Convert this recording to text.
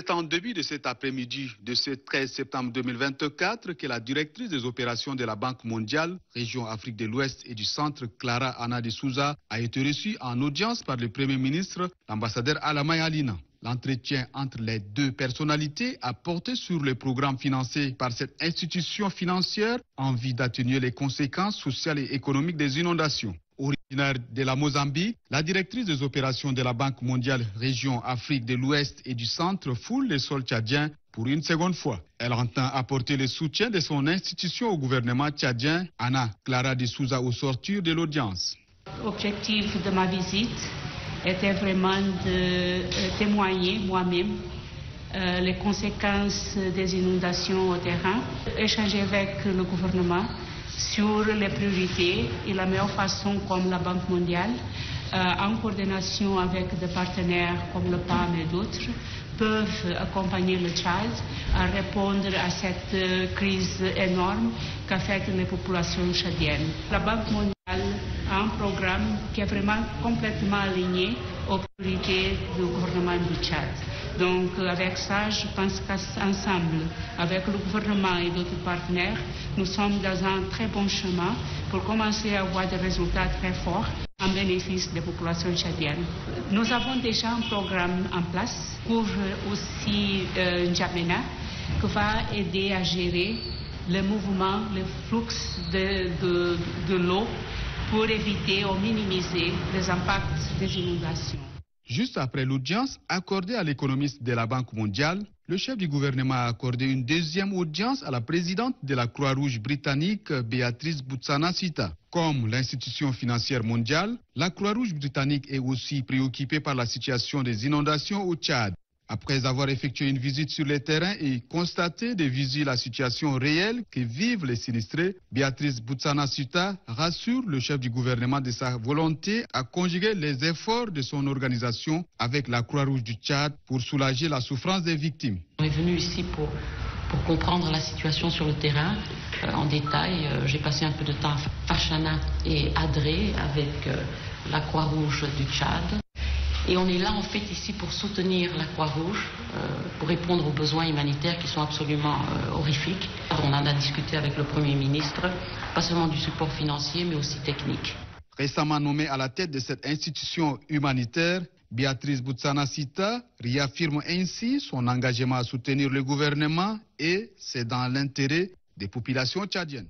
C'est en début de cet après-midi de ce 13 septembre 2024 que la directrice des opérations de la Banque mondiale, région Afrique de l'Ouest et du Centre, Clara Anna de Souza, a été reçue en audience par le Premier ministre, l'ambassadeur Alamay Alina. L'entretien entre les deux personnalités a porté sur le programme financé par cette institution financière en vue d'atténuer les conséquences sociales et économiques des inondations. De la Mozambique, la directrice des opérations de la Banque mondiale région Afrique de l'Ouest et du Centre foule les sols tchadiens pour une seconde fois. Elle entend apporter le soutien de son institution au gouvernement tchadien, Anna Clara de Souza, au sortir de l'audience. L'objectif de ma visite était vraiment de euh, témoigner moi-même euh, les conséquences des inondations au terrain, échanger avec le gouvernement sur les priorités et la meilleure façon comme la Banque mondiale, euh, en coordination avec des partenaires comme le PAM et d'autres, peuvent accompagner le Tchad à répondre à cette euh, crise énorme qu'affecte les populations tchadiennes. La Banque mondiale a un programme qui est vraiment complètement aligné aux priorités du gouvernement du Tchad. Donc avec ça, je pense qu'ensemble, avec le gouvernement et d'autres partenaires, nous sommes dans un très bon chemin pour commencer à avoir des résultats très forts en bénéfice des populations tchadiennes. Nous avons déjà un programme en place pour aussi euh, N'Djamena qui va aider à gérer le mouvement, le flux de, de, de l'eau pour éviter ou minimiser les impacts des inondations. Juste après l'audience accordée à l'économiste de la Banque mondiale, le chef du gouvernement a accordé une deuxième audience à la présidente de la Croix-Rouge britannique, Béatrice Boutsana-Sita. Comme l'institution financière mondiale, la Croix-Rouge britannique est aussi préoccupée par la situation des inondations au Tchad. Après avoir effectué une visite sur le terrain et constaté de visu la situation réelle que vivent les sinistrés, Béatrice Boutsana Suta rassure le chef du gouvernement de sa volonté à conjuguer les efforts de son organisation avec la Croix-Rouge du Tchad pour soulager la souffrance des victimes. On est venu ici pour, comprendre la situation sur le terrain euh, en détail. Euh, j'ai passé un peu de temps à Fachana et Adré avec euh, la Croix-Rouge du Tchad. Et on est là en fait ici pour soutenir la Croix-Rouge, euh, pour répondre aux besoins humanitaires qui sont absolument euh, horrifiques. On en a discuté avec le Premier ministre, pas seulement du support financier, mais aussi technique. Récemment nommée à la tête de cette institution humanitaire, Béatrice Boutsana-Sita réaffirme ainsi son engagement à soutenir le gouvernement et c'est dans l'intérêt des populations tchadiennes.